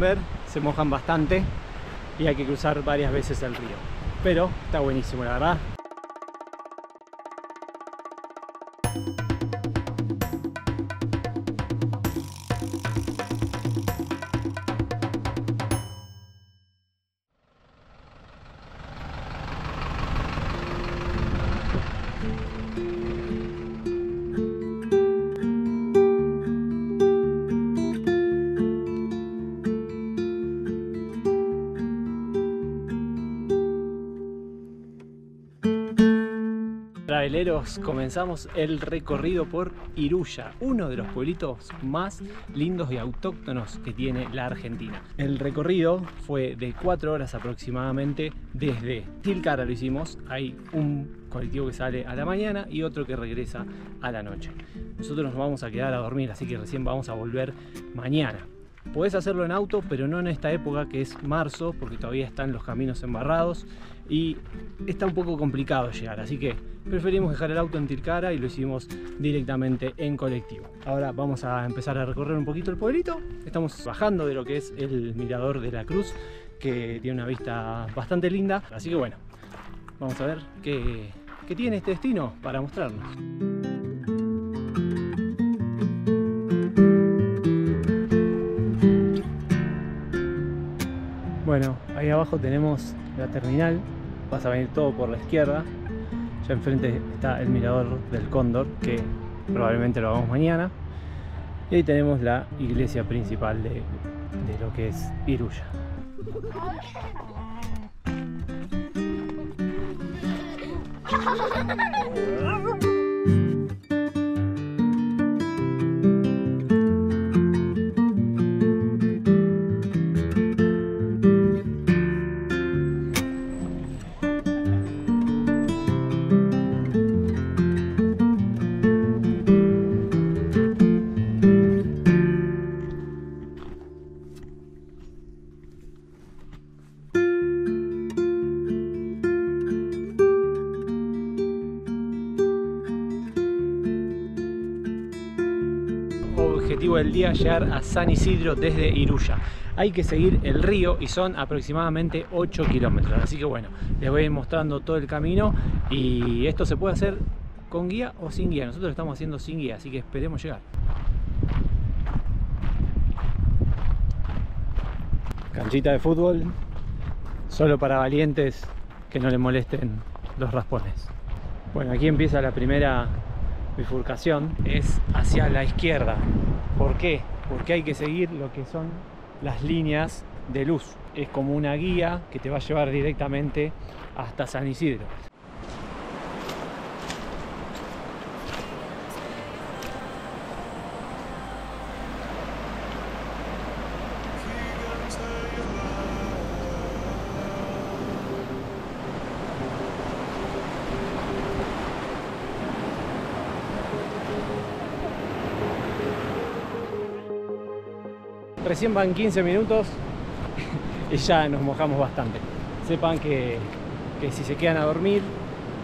ver, se mojan bastante y hay que cruzar varias veces el río. Pero está buenísimo, la verdad. Comenzamos el recorrido por Iruya, uno de los pueblitos más lindos y autóctonos que tiene la Argentina. El recorrido fue de cuatro horas aproximadamente desde Tilcara lo hicimos, hay un colectivo que sale a la mañana y otro que regresa a la noche. Nosotros nos vamos a quedar a dormir, así que recién vamos a volver mañana. Podés hacerlo en auto, pero no en esta época que es marzo, porque todavía están los caminos embarrados y está un poco complicado llegar, así que preferimos dejar el auto en Tilcara y lo hicimos directamente en colectivo. Ahora vamos a empezar a recorrer un poquito el pueblito. Estamos bajando de lo que es el mirador de la cruz, que tiene una vista bastante linda, así que bueno, vamos a ver qué, qué tiene este destino para mostrarnos. Bueno, ahí abajo tenemos la terminal, vas a venir todo por la izquierda, ya enfrente está el mirador del cóndor, que probablemente lo hagamos mañana, y ahí tenemos la iglesia principal de, de lo que es Iruya. del día llegar a San Isidro desde Iruya. Hay que seguir el río y son aproximadamente 8 kilómetros. Así que bueno, les voy a ir mostrando todo el camino y esto se puede hacer con guía o sin guía. Nosotros lo estamos haciendo sin guía, así que esperemos llegar. Canchita de fútbol, solo para valientes que no le molesten los raspones. Bueno, aquí empieza la primera bifurcación es hacia la izquierda. ¿Por qué? Porque hay que seguir lo que son las líneas de luz. Es como una guía que te va a llevar directamente hasta San Isidro. Recién van 15 minutos y ya nos mojamos bastante. Sepan que, que si se quedan a dormir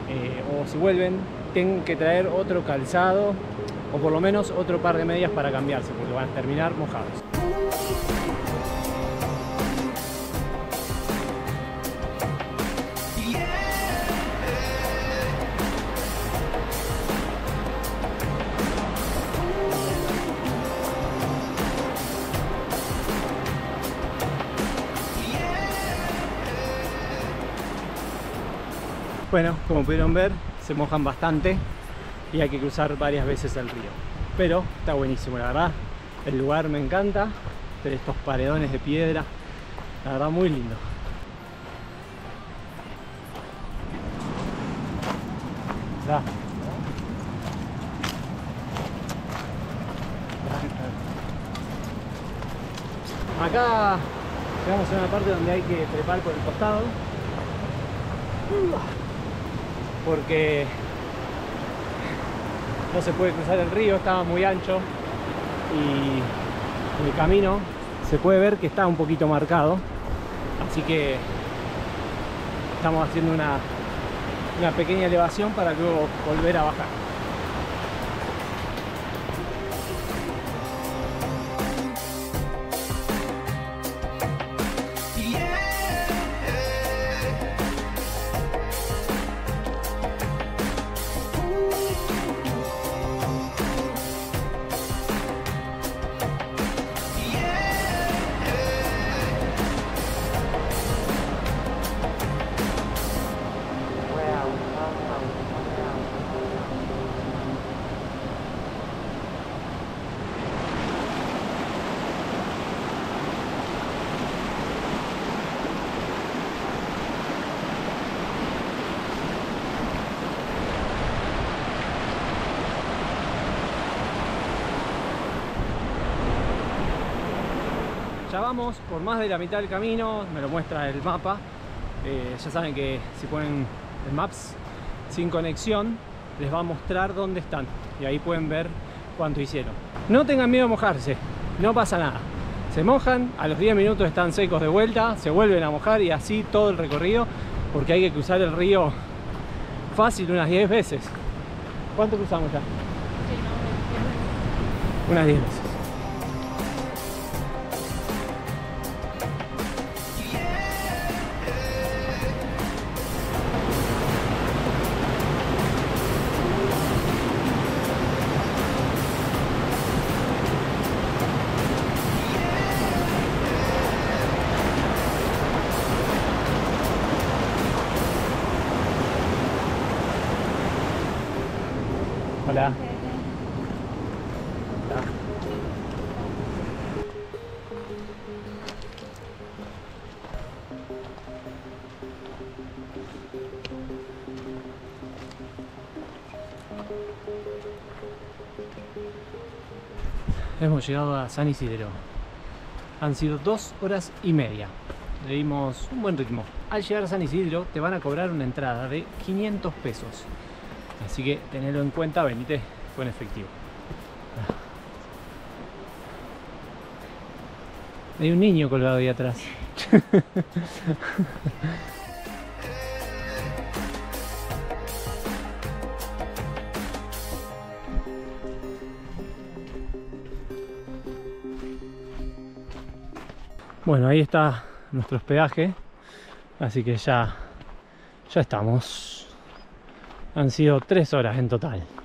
eh, o si vuelven, tienen que traer otro calzado o por lo menos otro par de medias para cambiarse, porque van a terminar mojados. Bueno, como pudieron ver, se mojan bastante y hay que cruzar varias veces el río. Pero está buenísimo, la verdad. El lugar me encanta, estos paredones de piedra, la verdad muy lindo. Da. Acá llegamos a una parte donde hay que trepar por el costado porque no se puede cruzar el río, estaba muy ancho y el camino se puede ver que está un poquito marcado, así que estamos haciendo una, una pequeña elevación para luego volver a bajar. Ya vamos por más de la mitad del camino, me lo muestra el mapa. Eh, ya saben que si ponen el Maps sin conexión, les va a mostrar dónde están. Y ahí pueden ver cuánto hicieron. No tengan miedo a mojarse, no pasa nada. Se mojan, a los 10 minutos están secos de vuelta, se vuelven a mojar y así todo el recorrido, porque hay que cruzar el río fácil unas 10 veces. ¿Cuánto cruzamos ya? Unas 10 veces. Hola. Hemos llegado a San Isidro. Han sido dos horas y media. Le dimos un buen ritmo. Al llegar a San Isidro te van a cobrar una entrada de 500 pesos. Así que tenedlo en cuenta, venite con efectivo. Hay un niño colgado ahí atrás. Bueno, ahí está nuestro hospedaje. Así que ya, ya estamos. Han sido tres horas en total.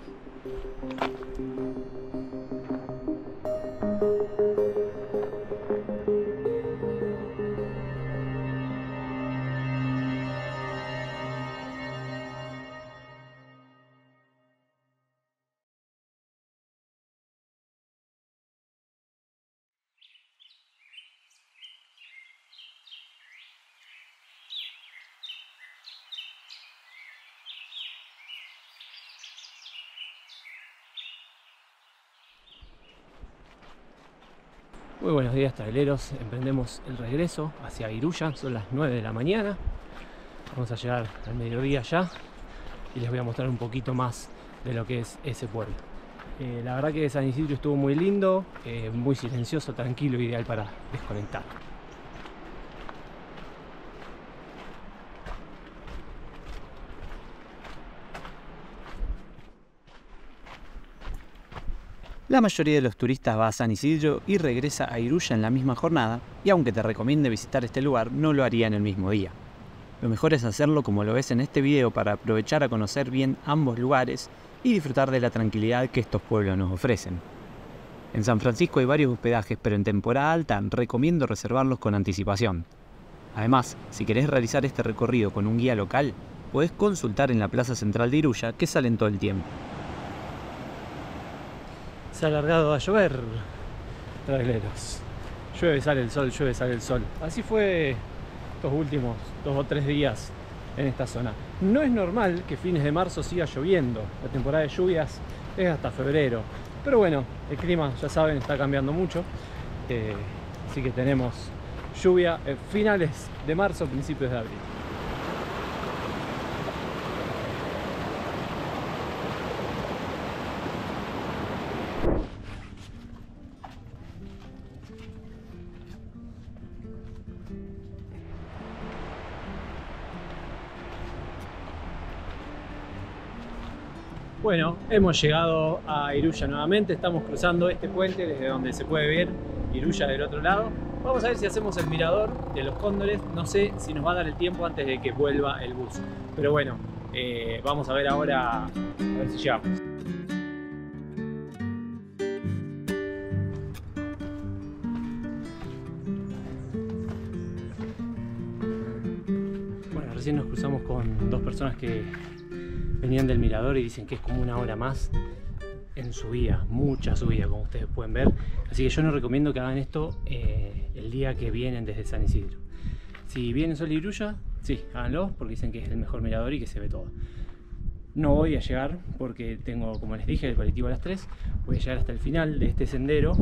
Muy buenos días traileros, emprendemos el regreso hacia Iruya, son las 9 de la mañana. Vamos a llegar al mediodía ya y les voy a mostrar un poquito más de lo que es ese pueblo. Eh, la verdad que San Isidro estuvo muy lindo, eh, muy silencioso, tranquilo, ideal para desconectar. La mayoría de los turistas va a San Isidro y regresa a Iruya en la misma jornada, y aunque te recomiende visitar este lugar, no lo haría en el mismo día. Lo mejor es hacerlo como lo ves en este video para aprovechar a conocer bien ambos lugares y disfrutar de la tranquilidad que estos pueblos nos ofrecen. En San Francisco hay varios hospedajes, pero en temporada alta recomiendo reservarlos con anticipación. Además, si querés realizar este recorrido con un guía local, podés consultar en la plaza central de Iruya que salen todo el tiempo se ha alargado a llover, traileros. Llueve, sale el sol, llueve, sale el sol. Así fue estos últimos dos o tres días en esta zona. No es normal que fines de marzo siga lloviendo. La temporada de lluvias es hasta febrero. Pero bueno, el clima, ya saben, está cambiando mucho. Eh, así que tenemos lluvia en finales de marzo, principios de abril. Bueno, hemos llegado a Iruya nuevamente, estamos cruzando este puente desde donde se puede ver Iruya del otro lado. Vamos a ver si hacemos el mirador de los cóndores, no sé si nos va a dar el tiempo antes de que vuelva el bus. Pero bueno, eh, vamos a ver ahora, a ver si llegamos. Bueno, recién nos cruzamos con dos personas que venían del mirador y dicen que es como una hora más en subida, mucha subida como ustedes pueden ver. Así que yo no recomiendo que hagan esto eh, el día que vienen desde San Isidro. Si vienen solo Iruya, sí, háganlo porque dicen que es el mejor mirador y que se ve todo. No voy a llegar porque tengo, como les dije, el colectivo a las 3. Voy a llegar hasta el final de este sendero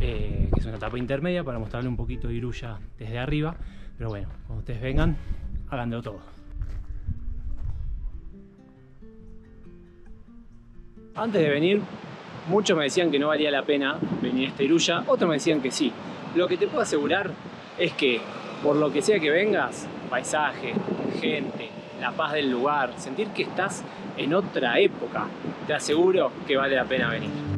eh, que es una etapa intermedia para mostrarle un poquito de Iruya desde arriba. Pero bueno, cuando ustedes vengan, háganlo todo. Antes de venir, muchos me decían que no valía la pena venir a esta Iruya, otros me decían que sí. Lo que te puedo asegurar es que por lo que sea que vengas, paisaje, gente, la paz del lugar, sentir que estás en otra época, te aseguro que vale la pena venir.